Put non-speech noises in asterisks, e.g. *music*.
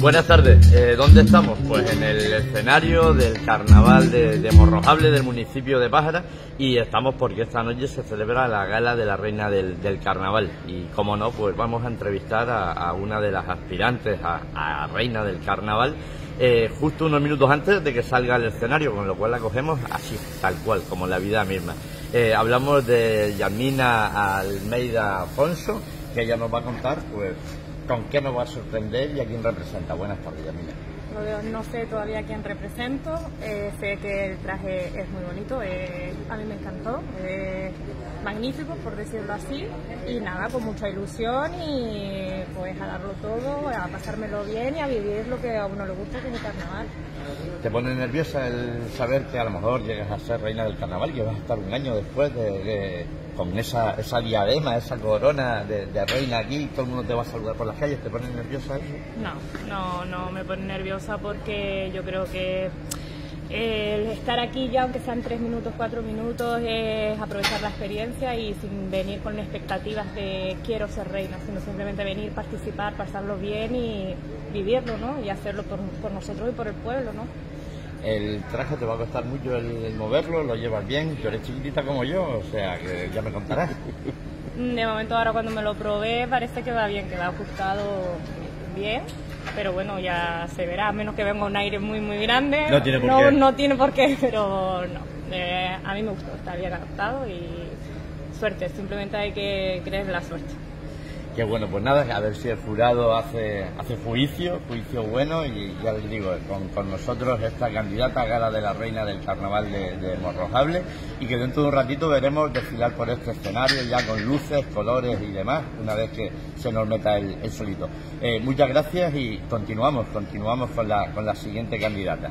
Buenas tardes, eh, ¿dónde estamos? Pues en el escenario del carnaval de, de, Morrojable del municipio de Pájara y estamos porque esta noche se celebra la gala de la reina del, carnaval y como no, pues vamos a entrevistar a, a una de las aspirantes a, a reina del carnaval eh, justo unos minutos antes de que salga al escenario, con lo cual la cogemos así, tal cual, como la vida misma. Eh, hablamos de Yamina Almeida Afonso, que ella nos va a contar pues con qué nos va a sorprender y a quién representa. Buenas tardes, Yamina. No sé todavía quién represento, eh, sé que el traje es muy bonito, eh, a mí me encantó, eh, magnífico por decirlo así, y nada, con mucha ilusión y pues a darlo todo, a pasármelo bien y a vivir lo que a uno le gusta que es el carnaval. ¿Te pone nerviosa el saber que a lo mejor llegas a ser reina del carnaval, que vas a estar un año después de, de con esa, esa diadema, esa corona de, de, reina aquí, todo el mundo te va a saludar por las calles, ¿te pone nerviosa eso? No, no, no me pone nerviosa porque yo creo que el estar aquí ya, aunque sean tres minutos, cuatro minutos, es aprovechar la experiencia y sin venir con expectativas de quiero ser reina, sino simplemente venir, participar, pasarlo bien y vivirlo, ¿no? Y hacerlo por, por nosotros y por el pueblo, ¿no? El traje te va a costar mucho el, moverlo, lo llevas bien, tú eres chiquitita como yo, o sea que ya me contarás. De momento ahora cuando me lo probé parece que va bien, que va ajustado bien, pero bueno, ya se verá, a menos que venga un aire muy muy grande. No tiene por no, qué. No tiene por qué, *laughs* pero no. Eh, a mí me gustó, está bien adaptado y suerte, simplemente hay que creer en la suerte. Qué bueno, pues nada, a ver si el jurado hace, hace juicio, juicio bueno, y ya les digo, con, con nosotros esta candidata gala de la reina del carnaval de, de, Morrojable, y que dentro de un ratito veremos desfilar por este escenario ya con luces, colores y demás, una vez que se nos meta el, el solito. Eh, muchas gracias y continuamos, continuamos con la, con la siguiente candidata.